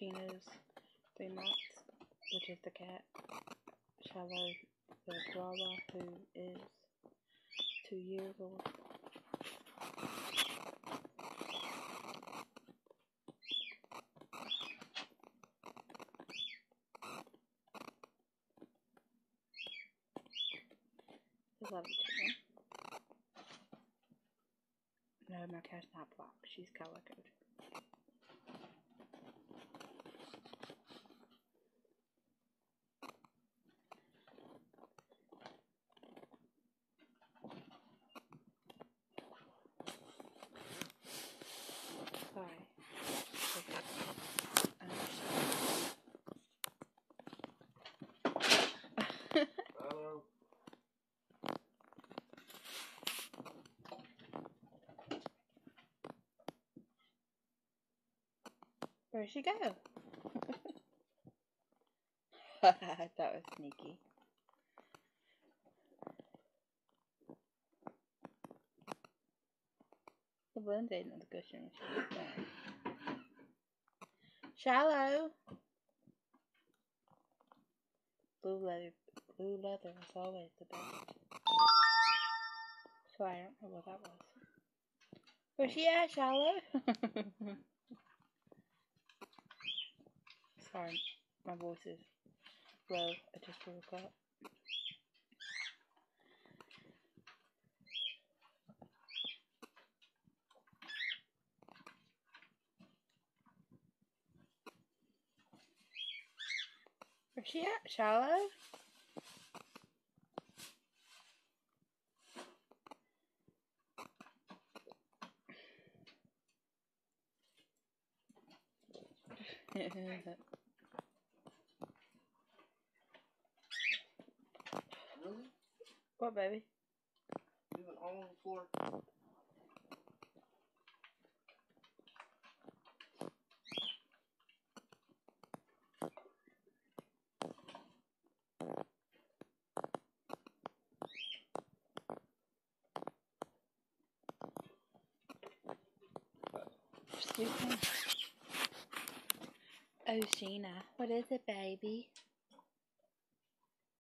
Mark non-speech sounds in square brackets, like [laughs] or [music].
Sheena's three months, which is the cat. Shiloh, the Chihuahua, who is two years old. They love other. No, my cat's not black. She's calicoed. Where'd she go? [laughs] that was sneaky. The balloons ate on the cushion when she was there. Shiloh. Blue leather. Blue leather is always the best. So I don't know what that was. Where's she at, Shiloh? [laughs] Sorry, my voice is low. I just woke up. Where's she at, Shiloh? [laughs] what, baby? You been all on the floor? Excuse me. Oh, Sheena, what is it, baby?